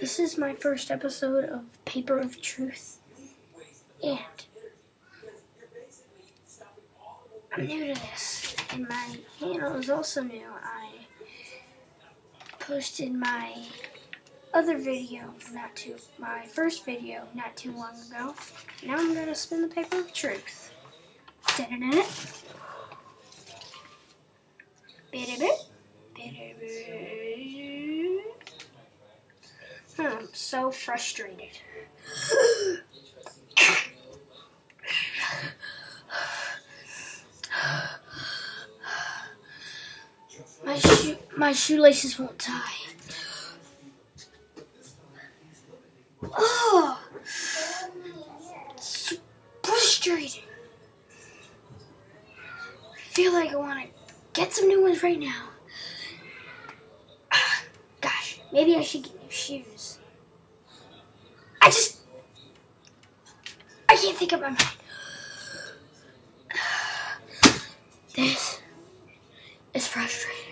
This is my first episode of Paper of Truth, and I'm new to this, and my channel is also new. I posted my other video, not too, my first video, not too long ago. Now I'm gonna spin the Paper of Truth. Da-da-da-da. Bit-a-bit. Bit-a-bit. I'm so frustrated. My shoe, my shoelaces won't tie. Oh, so frustrating. I feel like I want to get some new ones right now. Gosh, maybe I should get shoes. I just, I can't think of my mind. This is frustrating.